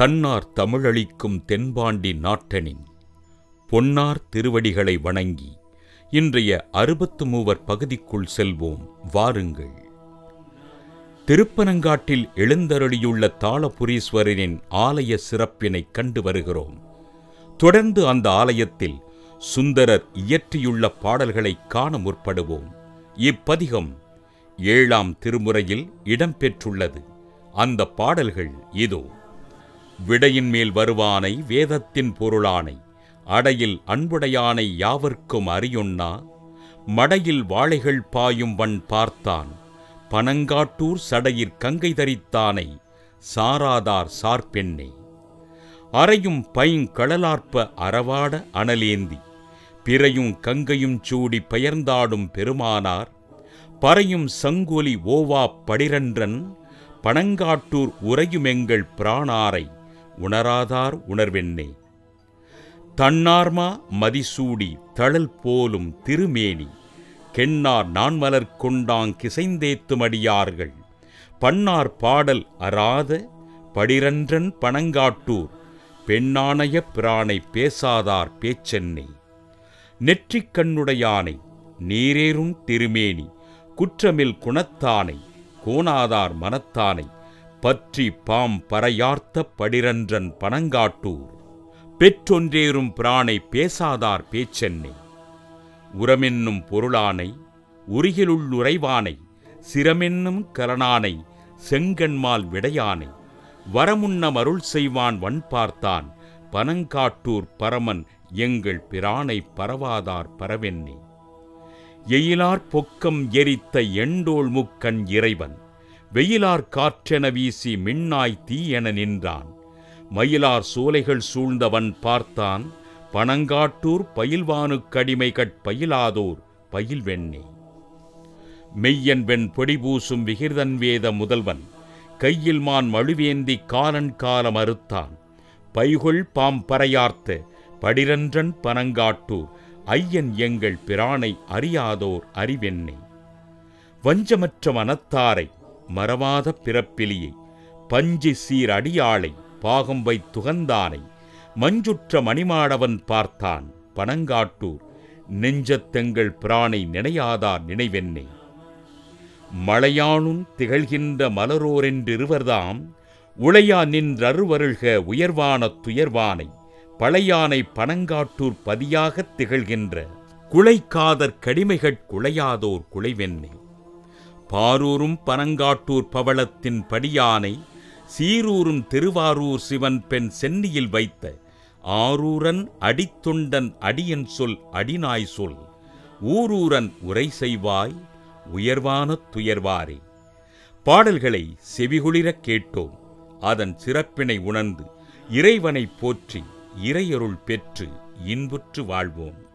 தன்னார் தமிழளிக்கும் தென்பாண்டி நாட்டனின் பொன்னார் திருவடிகளை வணங்கி இன்றைய அறுபத்து மூவர் பகுதிக்குள் செல்வோம் வாருங்கள். திருப்பனங்காட்டில் எழுந்தருளியுள்ள தாளபுரீஸ்வரரின் ஆலய சிறப்பினை கண்டு வருகிறோம். தொடர்ந்து அந்த ஆலயத்தில் சுந்தரர் இயற்றியுள்ள பாடல்களை காண முற்படுவோம். இப்பதிகம் ஏழாம் திருமுறையில் இடம்பெற்றுள்ளது. அந்த பாடல்கள் இதோ. விடையின் மேல் வருவானை வேதத்தின் பொருளானை. அடையில் அன்புடையானை யாவர்க்கும் அறியுண்ணா. மடையில் வாழைகள் பாயும் வன் பார்த்தான். பனங்காட்டூர் சடையிற் கங்கை தரித்தானை. சாராதார் சார்பெண்ணே. அறையும் பைங்கழலார்ப்ப அறவாட அனலேந்தி. பிறையும் கங்கையும் சூடி பெயர்ந்தாடும் பெருமானார். பறையும் சங்கொலி ஓவா படிரன்றன். பனங்காட்டூர் உறையுமெங்கள் பிராணாரை. உணராதார் உணர்வென்னே தன்னார்மா மதிசூடி தழல் போலும் திருமேனி கென்னார் நான்மலர் கொண்டாங் கிசைந்தேத்துமடியார்கள் பன்னார் பாடல் அறாத படிரன்றன் பணங்காட்டூர் பெண்ணாணைய பிரானை பேசாதார் பேச்சென்னே நெற்றிக் கண்ணுடையானை நீரேறும் திருமேனி குற்றமில் குணத்தானை கோணாதார் மனத்தானை பற்றி பாம் பறையார்த்த படிரன்றன் பனங்காட்டூர். பெற்றொன்றேறும் பிரானை பேசாதார் பேச்சென்னே. உரமென்னும் பொருளானை உருகிலுள்ளுறைவானை சிரமென்னும் கலனானை செங்கண்மால் விடையானை. வரமுன்ன அருள் செய்வான் வன் பார்த்தான் பனங்காட்டூர் பரமன் எங்கள் பிரானை பரவாதார் பரவென்னே. எயிலார் பொக்கம் எரித்த எண்டோள் முக்கண் இறைவன். வெயிலார் காற்றென வீசி மின்னாய் தீயென நின்றான். மயிலார் சோலைகள் சூழ்ந்தவன் பார்த்தான். பனங்காட்டூர் பயில்வானுக்கடிமை பயிலாதோர் பயில்வெண்ணே. மெய்யன் வெண் பொடிபூசும் விகிர்தன் வேத முதல்வன் கையில் மான் மழுவேந்தி காலன் காலம் அறுத்தான். பைகொள் பாம் பறையார்த்த படிரன்றன் பனங்காட்டூர் ஐயன் எங்கள் பிரானை அறியாதோர் அறிவென்னே வஞ்சமற்ற மனத்தாரை மறவாத பிறப்பிலியை. பஞ்சி சீர் அடியாளை பாகம் வைத்துகந்தானை மஞ்சுற்ற மணிமாடவன் பார்த்தான் பனங்காட்டூர் நெஞ்சத்தெங்கள் பிரானை நினையாதார் நினைவென்னே. மலையானும் திகழ்கின்ற மலரோரென்றிருவர்தாம் உளையா நின்றருவருள்க உயர்வான துயர்வானை பழையானை பனங்காட்டூர் பதியாகத் திகழ்கின்ற குளைக்காதற் கடிமைகட் குளையாதோர் குளைவென்னே பாரூரும் பனங்காட்டூர் பவளத்தின் படியானை சீரூரும் திருவாரூர் சிவன் பெண் சென்னியில் வைத்த ஆரூரன் அடித்தொண்டன் அடியன் சொல் அடிநாய் சொல் ஊரூரன் உரை செய்வாய் உயர்வான துயர்வாரே. பாடல்களை செவிகுளிரக் கேட்டோம். அதன் சிறப்பினை உணர்ந்து இறைவனைப் போற்றி இறையருள் பெற்று இன்புற்று வாழ்வோம்.